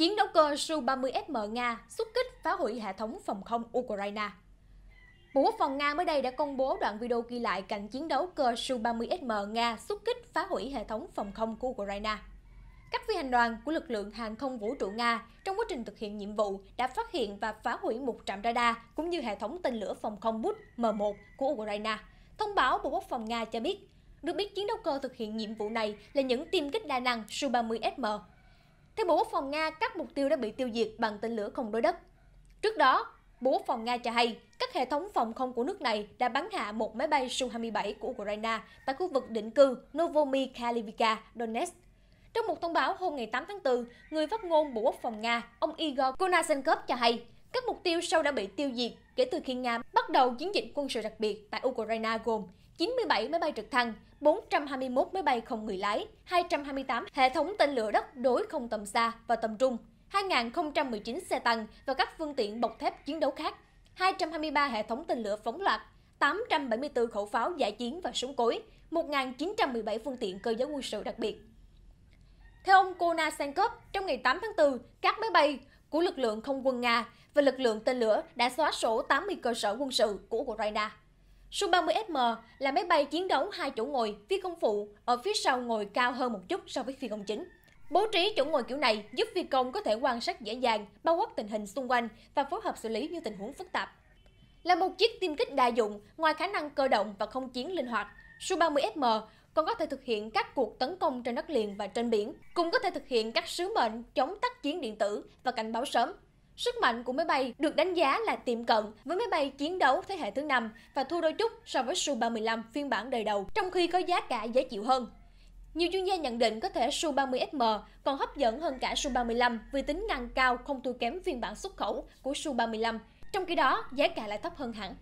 Chiến đấu cơ Su-30SM Nga xuất kích phá hủy hệ thống phòng không Ukraine. Bộ Quốc phòng Nga mới đây đã công bố đoạn video ghi lại cảnh chiến đấu cơ Su-30SM Nga xuất kích phá hủy hệ thống phòng không của Ukraine. Các phi hành đoàn của lực lượng hàng không vũ trụ Nga trong quá trình thực hiện nhiệm vụ đã phát hiện và phá hủy một trạm radar cũng như hệ thống tên lửa phòng không Bút M1 của Ukraine. Thông báo Bộ Quốc phòng Nga cho biết, được biết chiến đấu cơ thực hiện nhiệm vụ này là những tiêm kích đa năng Su-30SM theo Bộ Quốc phòng Nga, các mục tiêu đã bị tiêu diệt bằng tên lửa không đối đất. Trước đó, Bộ Quốc phòng Nga cho hay các hệ thống phòng không của nước này đã bắn hạ một máy bay Su-27 của Ukraine tại khu vực định cư Novomykhailivka, Donetsk. Trong một thông báo hôm ngày 8 tháng 4, người phát ngôn Bộ Quốc phòng Nga, ông Igor Konasenkov cho hay các mục tiêu sau đã bị tiêu diệt kể từ khi Nga bắt đầu chiến dịch quân sự đặc biệt tại Ukraine gồm 97 máy bay trực thăng, 421 máy bay không người lái, 228 hệ thống tên lửa đất đối không tầm xa và tầm trung, 2.019 xe tăng và các phương tiện bọc thép chiến đấu khác, 223 hệ thống tên lửa phóng loạt, 874 khẩu pháo giải chiến và súng cối, 1.917 phương tiện cơ giới quân sự đặc biệt. Theo ông Kona Senkov, trong ngày 8 tháng 4, các máy bay của lực lượng không quân Nga và lực lượng tên lửa đã xóa sổ 80 cơ sở quân sự của Ukraine. Su-30SM là máy bay chiến đấu hai chỗ ngồi, phi công phụ ở phía sau ngồi cao hơn một chút so với phi công chính. Bố trí chỗ ngồi kiểu này giúp phi công có thể quan sát dễ dàng, bao quát tình hình xung quanh và phối hợp xử lý những tình huống phức tạp. Là một chiếc tiêm kích đa dụng, ngoài khả năng cơ động và không chiến linh hoạt, Su-30SM còn có thể thực hiện các cuộc tấn công trên đất liền và trên biển, cũng có thể thực hiện các sứ mệnh chống tác chiến điện tử và cảnh báo sớm. Sức mạnh của máy bay được đánh giá là tiệm cận với máy bay chiến đấu thế hệ thứ 5 và thua đôi chút so với Su-35 phiên bản đời đầu, trong khi có giá cả dễ chịu hơn. Nhiều chuyên gia nhận định có thể Su-30SM còn hấp dẫn hơn cả Su-35 vì tính năng cao không thua kém phiên bản xuất khẩu của Su-35, trong khi đó giá cả lại thấp hơn hẳn.